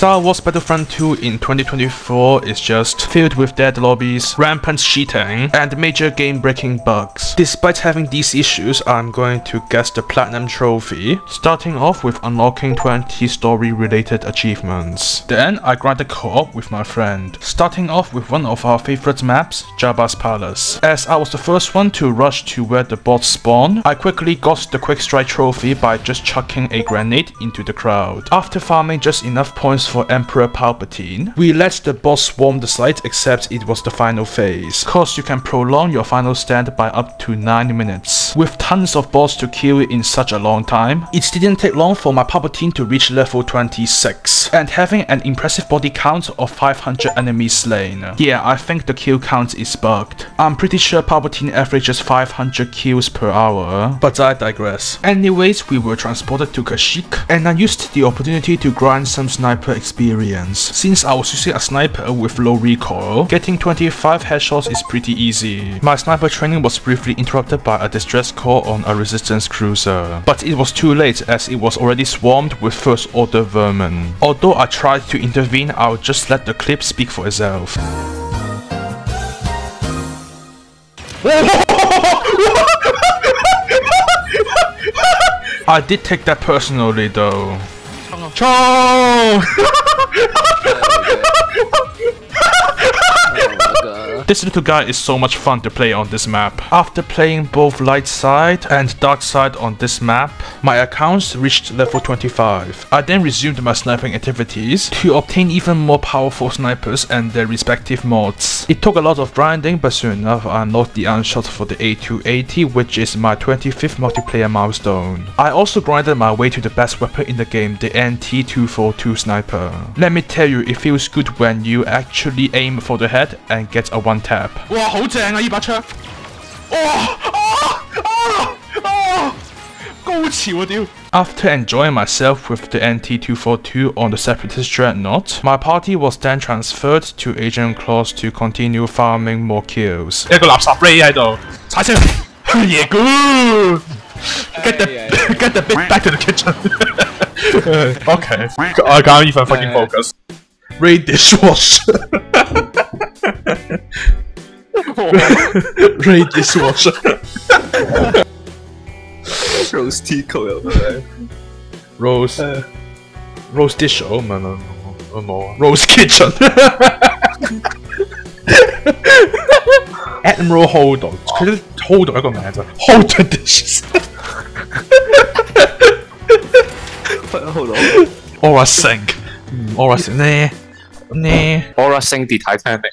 Star Wars Battlefront 2 in 2024 is just filled with dead lobbies, rampant cheating, and major game-breaking bugs. Despite having these issues, I'm going to guess the Platinum Trophy, starting off with unlocking 20 story-related achievements. Then I grinded co-op with my friend, starting off with one of our favorite maps, Jabba's Palace. As I was the first one to rush to where the bots spawn, I quickly got the Quick Strike trophy by just chucking a grenade into the crowd. After farming just enough points for Emperor Palpatine, we let the boss swarm the site except it was the final phase, cause you can prolong your final stand by up to 9 minutes. With tons of boss to kill in such a long time, it didn't take long for my Palpatine to reach level 26, and having an impressive body count of 500 enemies slain. Yeah, I think the kill count is bugged. I'm pretty sure Palpatine averages 500 kills per hour, but I digress. Anyways, we were transported to Kashyyyk, and I used the opportunity to grind some sniper experience. Since I was using a sniper with low recoil, getting 25 headshots is pretty easy. My sniper training was briefly interrupted by a distress call on a resistance cruiser, but it was too late as it was already swarmed with first order vermin. Although I tried to intervene, I'll just let the clip speak for itself. I did take that personally though. 超 This little guy is so much fun to play on this map. After playing both light side and dark side on this map, my accounts reached level 25. I then resumed my sniping activities to obtain even more powerful snipers and their respective mods. It took a lot of grinding but soon enough I unlocked the unshot for the A280 which is my 25th multiplayer milestone. I also grinded my way to the best weapon in the game, the NT242 sniper. Let me tell you, it feels good when you actually aim for the head and get a one on after enjoying myself with the NT-242 on the Separatist Dreadnought, my party was then transferred to Ajan Kloss to continue farming more kills. 一個垃圾 Rey Get the get the bit back to the kitchen. okay, I can't even fucking focus. Rey dishwasher. Ray dishwasher. Rose tea 球又得 Rose Rose dish 哦，唔系唔系唔系冇啊，Rose kitchen。Admiral Holden，佢都 Holden 一个名就 Holden dishes。 Hold on. Aura Sink，嗯，Aura Sink 呢呢 Aura Sing the Titanic.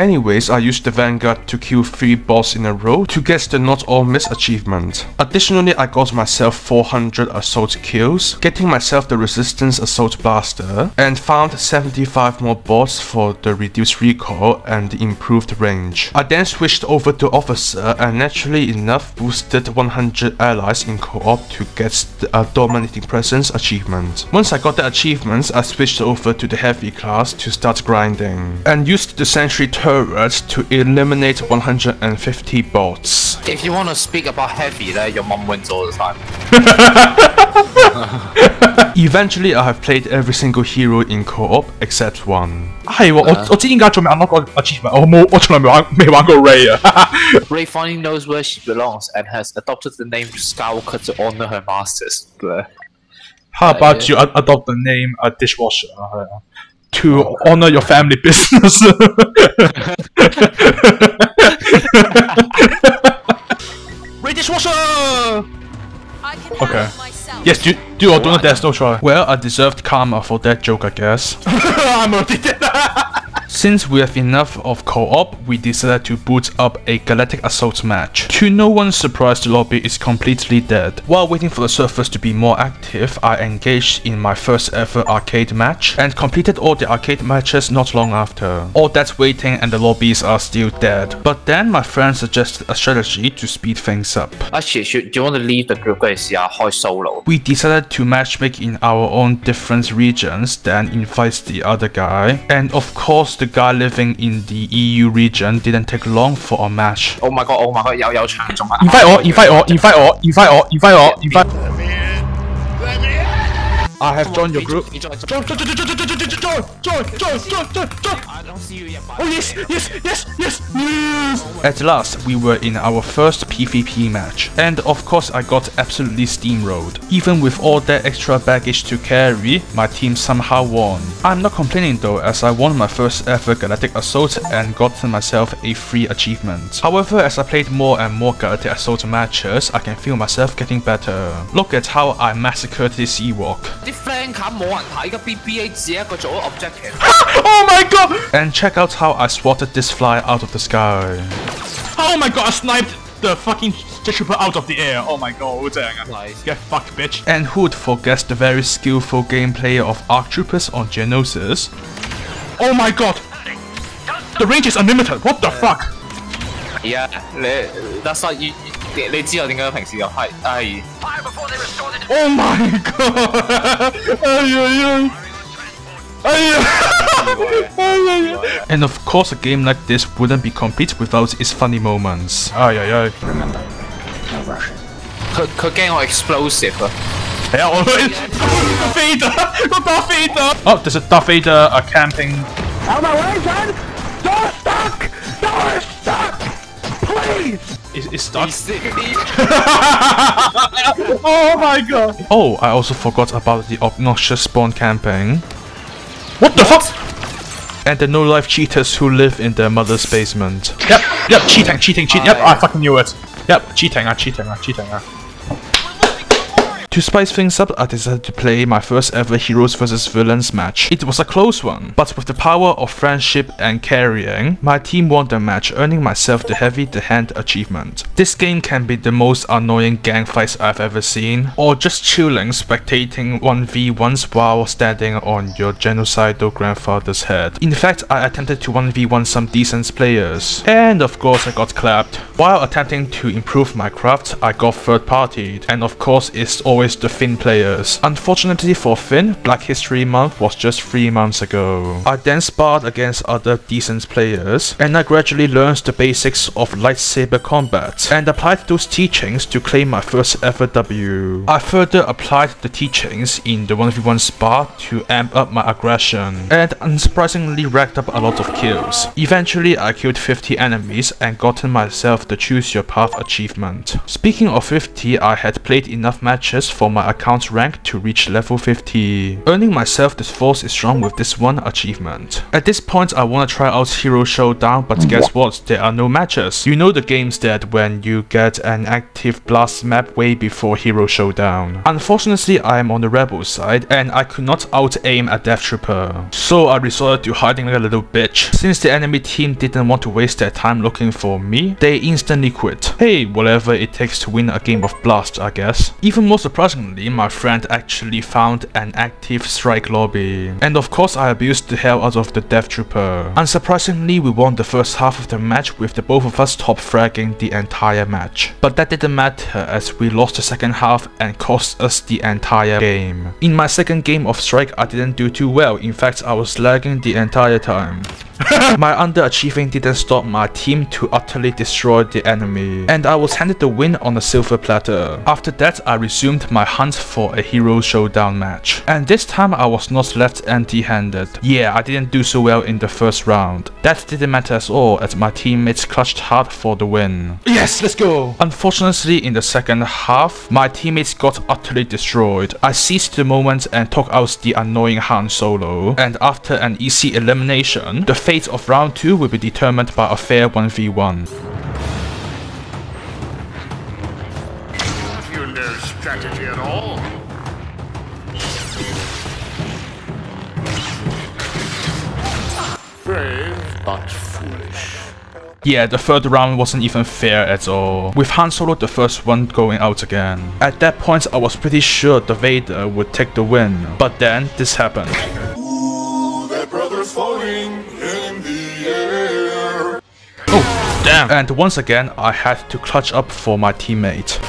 Anyways, I used the Vanguard to kill 3 boss in a row to get the not all miss achievement. Additionally, I got myself 400 assault kills, getting myself the resistance assault blaster, and found 75 more bots for the reduced recoil and improved range. I then switched over to officer and naturally enough boosted 100 allies in co-op to get the uh, dominating presence achievement. Once I got the achievements, I switched over to the heavy class to start grinding, and used the sentry turret to eliminate 150 bots. If you want to speak about heavy there, your mom wins all the time. Eventually, I have played every single hero in co-op except one. 係喎，我我知點解仲未 unlock 個 achievement，我冇我從來未玩未玩過 Rey Rey finally knows where she belongs and has adopted the name Skywalker to honour her masters. How about you adopt the name a dishwasher？係啊。？To honor your family business. Rey dishwasher. I can Okay. handle myself. Yes, do do or do not. There's no try. Well, I deserved karma for that joke, I guess. I'm already dead. Since we have enough of co-op, we decided to boot up a Galactic Assault match. To no one's surprise, the lobby is completely dead. While waiting for the servers to be more active, I engaged in my first ever arcade match and completed all the arcade matches not long after. All that waiting and the lobbies are still dead. But then my friend suggested a strategy to speed things up. Actually, should, do you want to leave the group and try solo? We decided to matchmake in our own different regions, then invite the other guy. And of course, the guy living in the EU region didn't take long for a match. Oh my god！Oh my god！有有场仲系 invite 我，invite 我，invite 我，invite 我，invite 我，invite。 I have joined your group. 你再 Join, join, join, join, join, join, join, join, join, join, join, join. I don't see you yet. Oh yes, yes, yes, yes, yes! At last, we were in our first PvP match, and of course I got absolutely steamrolled. Even with all that extra baggage to carry, my team somehow won. I'm not complaining though, as I won my first ever Galactic Assault and gotten myself a free achievement. However, as I played more and more Galactic Assault matches, I can feel myself getting better. Look at how I massacred this Ewok. 啲 BBA objective。Oh my god! And check out how I swatted this fly out of the sky. Oh my god! I sniped the fucking Jeshooper out of the air. Oh my god, 好正啊！Nice. Get fucked, bitch. And who'd forget the very skillful gameplay of ARC Troopers on Geonosis? Oh my god! The range is unlimited. What the fuck? Yeah, that's like you. 你你知道点解平时又系系 Oh my god! Ay, ay, ay. Ay, ay. Ay, ay, ay. And of course, a game like this wouldn't be complete without its funny moments. Ay, ay, ay. 佢佢惊我 explosive 啊！ Yeah, oh, Darth Vader! Got Darth Vader! Oh, there's a Darth Vader uh, camping. Out of my way, son! Door stuck! Door stuck! Please! Is, is stuck? Oh my god! Oh, I also forgot about the obnoxious spawn camping. What the fuck? And the no-life cheaters who live in their mother's basement. Yep, yep, cheating, cheating, cheating. Yep, I fucking knew it. Yep, cheating, ah, cheating, ah, cheating. To spice things up, I decided to play my first ever heroes vs villains match. It was a close one, but with the power of friendship and carrying, my team won the match, earning myself the heavy the hand achievement. This game can be the most annoying gang fights I've ever seen, or just chilling spectating 1v1s while standing on your genocidal grandfather's head. In fact, I attempted to 1v1 some decent players, and of course I got clapped. While attempting to improve my craft, I got third partied, and of course it's always the Finn players. Unfortunately for Finn, Black History Month was just 3 months ago. I then sparred against other decent players, and I gradually learned the basics of lightsaber combat, and applied those teachings to claim my first ever W. I further applied the teachings in the 1v1 spar to amp up my aggression, and unsurprisingly racked up a lot of kills. Eventually I killed 50 enemies and gotten myself the choose your path achievement. Speaking of 50, I had played enough matches for my account rank to reach level 50, earning myself this force is strong with this one achievement. At this point I wanna try out Hero Showdown but guess what, there are no matches. You know the game's dead when you get an active blast map way before Hero Showdown. Unfortunately I am on the rebel side and I could not out aim a Death Trooper. So I resorted to hiding like a little bitch. Since the enemy team didn't want to waste their time looking for me, they instantly quit. Hey, whatever it takes to win a game of Blast I guess. Even more surprisingly, my friend actually found an active strike lobby. And of course I abused the hell out of the Death Trooper. Unsurprisingly, we won the first half of the match with the both of us top fragging the entire match. But that didn't matter as we lost the second half and cost us the entire game. In my second game of strike I didn't do too well, in fact I was lagging the entire time. my underachieving didn't stop my team to utterly destroy the enemy, and I was handed the win on a silver platter. After that, I resumed my hunt for a hero showdown match, and this time I was not left empty-handed. Yeah, I didn't do so well in the first round. That didn't matter at all as my teammates clutched hard for the win. Yes, let's go! Unfortunately, in the second half, my teammates got utterly destroyed. I seized the moment and took out the annoying Han Solo, and after an easy elimination, the fate of round 2 will be determined by a fair 1v1. Strategy at all? Brave bunch foolish. Yeah, the third round wasn't even fair at all, with Han Solo the first one going out again. At that point I was pretty sure the Vader would take the win, but then this happened. That brother's floating in the air. Oh, damn! And once again, I had to clutch up for my teammate.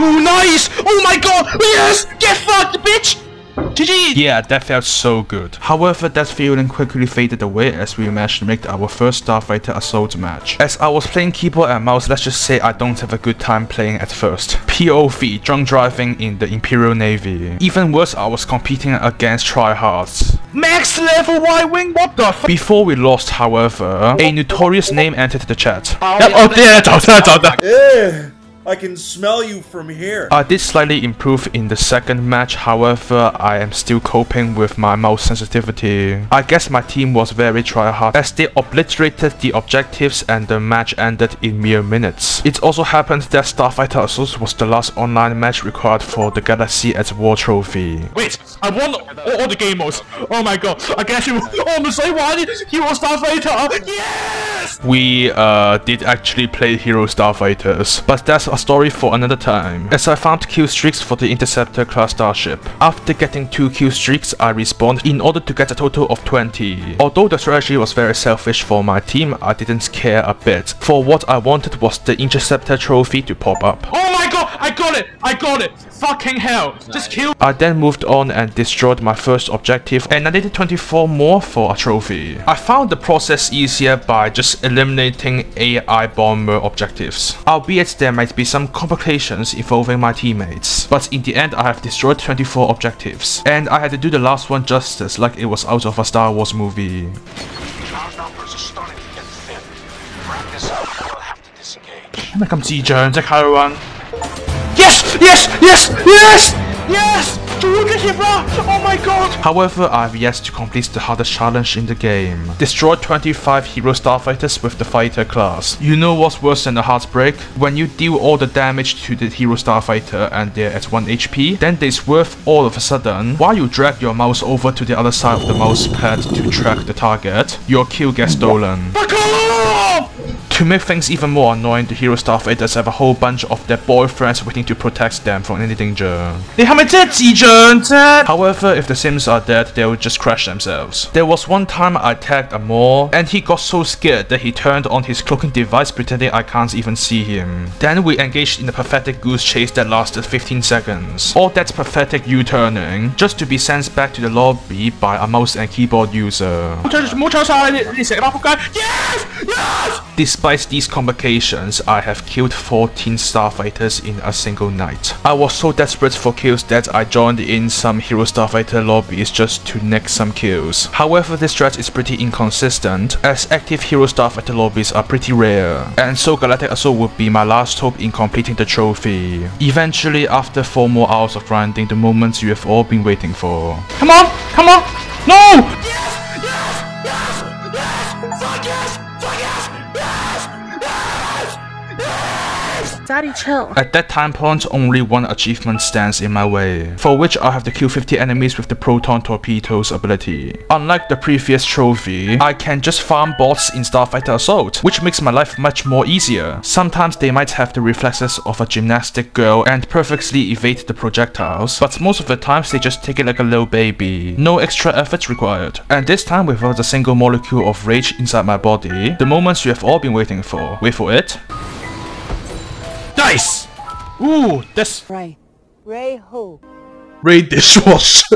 Ooh, nice! Oh my god! Yes! Get fucked, bitch! GG! Yeah, that felt so good. However, that feeling quickly faded away as we managed to make our first Starfighter Assault match. As I was playing keyboard and mouse, let's just say I don't have a good time playing at first. POV, drunk driving in the Imperial Navy. Even worse, I was competing against tryhards. Max level Y-Wing, what the f- Before we lost, however, a notorious name entered the chat. Yep, oh, there, 找到，找到。 Eh, I can smell you from here. I did slightly improve in the second match, however, I am still coping with my mouse sensitivity. I guess my team was very tryhard as they obliterated the objectives and the match ended in mere minutes. It also happened that Starfighter Assault was the last online match required for the Galaxy at War trophy. Wait, I won all, all the game modes. Oh my god, I guess you almost say why Hero Starfighter. Yes! We uh did actually play Hero Starfighters, but that's story for another time. As I found kill streaks for the Interceptor class starship. After getting 2 kill streaks, I respawned in order to get a total of 20. Although the strategy was very selfish for my team, I didn't care a bit. For what I wanted was the Interceptor trophy to pop up. Oh my god, I got it! I got it! Fucking hell! Just kill. I then moved on and destroyed my first objective and I needed 24 more for a trophy. I found the process easier by just eliminating AI bomber objectives. Albeit there might be some complications involving my teammates, but in the end I have destroyed 24 objectives, and I had to do the last one justice like it was out of a Star Wars movie. Our numbers are starting to get thin. Wrap Yes! Yes! Yes! Yes! Yes! Oh my god! However, I have yet to complete the hardest challenge in the game. Destroy 25 hero starfighters with the fighter class. You know what's worse than a heartbreak? When you deal all the damage to the hero starfighter and they're at 1 HP, then they swerve all of a sudden. While you drag your mouse over to the other side of the mouse pad to track the target, your kill gets stolen. To make things even more annoying, the hero staff starfighters have a whole bunch of their boyfriends waiting to protect them from any danger. However, if the Sims are dead, they will just crash themselves. There was one time I tagged a Maul, and he got so scared that he turned on his cloaking device pretending I can't even see him. Then we engaged in a pathetic goose chase that lasted 15 seconds. All that pathetic U-turning, just to be sent back to the lobby by a mouse and keyboard user. Despite these complications, I have killed 14 starfighters in a single night. I was so desperate for kills that I joined in some hero starfighter lobbies just to nick some kills. However, this strat is pretty inconsistent, as active hero starfighter lobbies are pretty rare, and so Galactic Assault would be my last hope in completing the trophy. Eventually, after 4 more hours of grinding, the moments you have all been waiting for. Come on! Come on! No! Daddy, chill. At that time point, only one achievement stands in my way, for which I have to kill 50 enemies with the Proton Torpedoes ability. Unlike the previous trophy, I can just farm bots in Starfighter Assault, which makes my life much more easier. Sometimes they might have the reflexes of a gymnastic girl and perfectly evade the projectiles, but most of the times they just take it like a little baby. No extra efforts required. And this time without a single molecule of rage inside my body, the moments you have all been waiting for. Wait for it. Nice! Ooh, that's Rey. Rey who? Rey dishwasher.